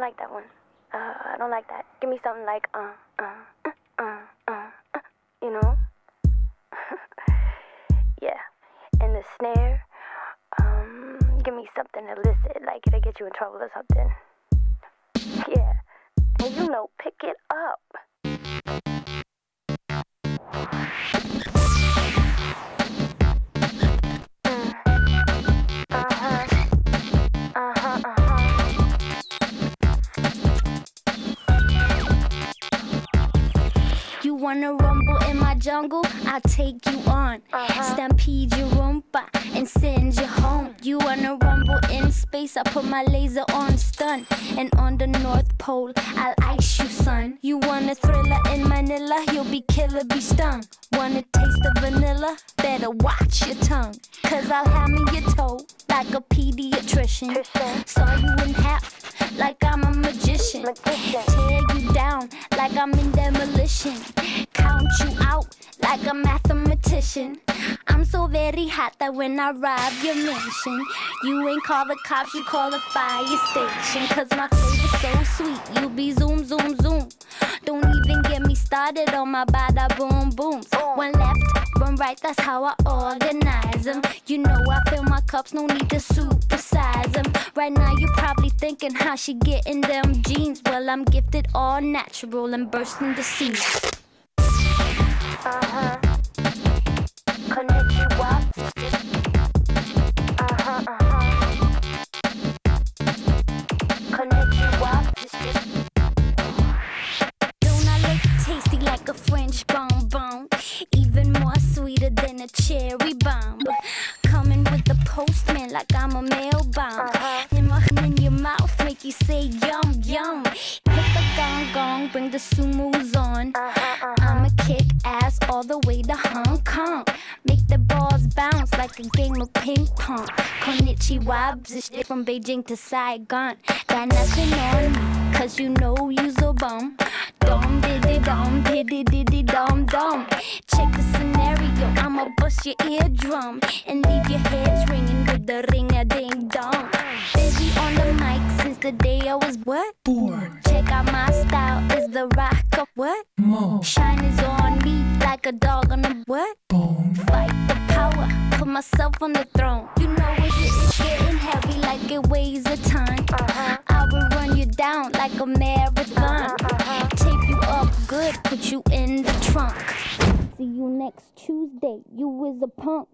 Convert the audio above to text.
like that one. Uh, I don't like that. Give me something like uh, uh, uh, uh, uh, uh you know? yeah. And the snare, um, give me something illicit, like it'll get you in trouble or something. Yeah. And you know, pick it up. Wanna rumble in my jungle? I'll take you on. Uh-huh. Stampede your roomba and send you home. You wanna rumble in space? I put my laser on stun. And on the North Pole, I'll ice you, son. You wanna thriller in Manila? You'll be killer, be stung. Wanna taste the vanilla? Better watch your tongue. Cause I'll hammer your toe like a pediatrician. Saw you in half like I'm a magician. Tear you down like I'm in demolition. Count you out like a mathematician. I'm so very hot that when I rob your mansion, you ain't call the cops, you call the fire station. Cause my flavor's so sweet, you be zoom, zoom, zoom. Don't even get me started on my bada boom booms. One left, one right, that's how I organize them. You know I fill my cups, no need to supersize them. Right now you're probably thinking how she getting them jeans. Well, I'm gifted all natural and bursting the seams. Say yum yum. Hit the gong gong, bring the sumos on. Uh-huh, uh-huh. Kick ass all the way to Hong Kong. Make the balls bounce like a game of ping pong. Konichiwa, shit from Beijing to Saigon. Got nothing on cause you know you's a bum. Dum diddy dum diddy diddy dum dum. Check the scenario, I'ma bust your eardrum and leave your heads ringing with the ring a ding dong. Busy on the mic since the day I was what? Born. The rock of what? Mo. Shine is on me like a dog on a what? Bone. Fight the power, put myself on the throne. You know it's getting heavy like it weighs a ton. Uh-huh. I will run you down like a marathon. Uh-huh. Tape you up good, put you in the trunk. See you next Tuesday, you is a punk.